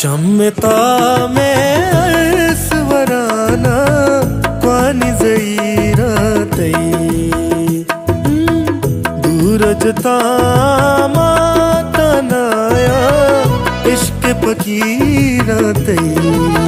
चम्मता में स्वराना क्वानी जईरातई दूरजता मातनाया इश्क पकीरातई शपापास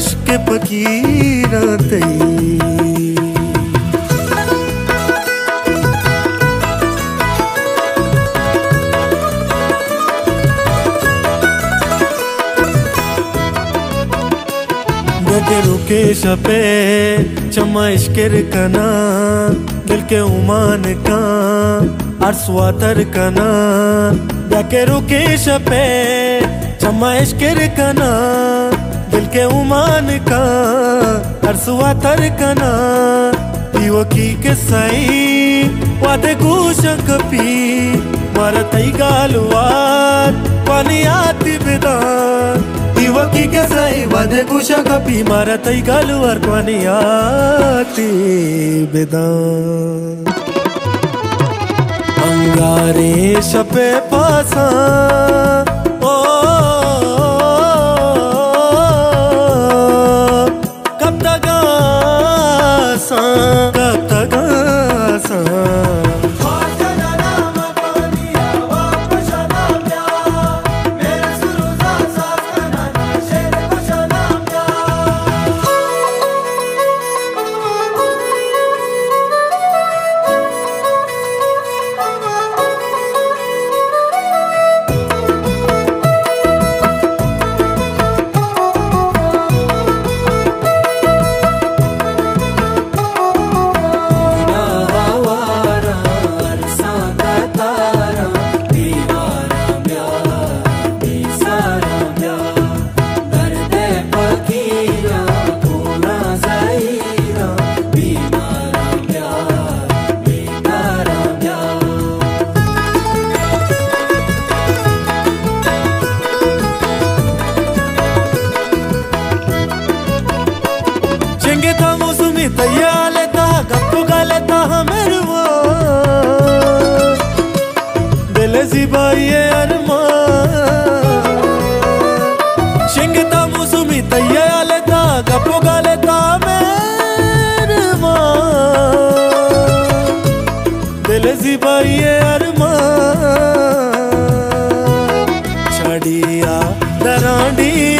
इश्क पकीरातई के रुके शपे चमा इश्कर कना दिल के उमान का अरसवातर कना के रुके शपे चमा इश्कर कना दिल के उमान का अरसवातर कना पीवकी के सई वादे गुश कपी मारतई गालवार पानी आती बिदान इवकी के सई वादे गुश कपी मारतई गालवार पानी आती बिदान अंगारे शपे पासा దయ్యాలెతా గప్పుగాలెతా మెరువో దెలసి బాయే అర్మా శంగతా ముసుమి దయ్యాలెతా గప్పుగాలెతా మెరువో దెలసి బాయే అర్మా చడియా దరాండియా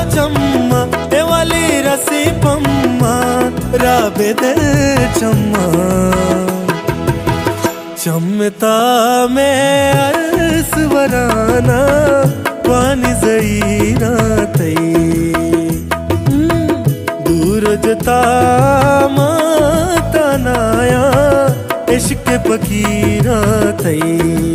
मारे चौचम्मा ए वाली रसी पम्मा, राबे दे चम्मा। चमता में अर्स वराना पानी जईरातई दूरजता मातनाया इश्क पकीरा थई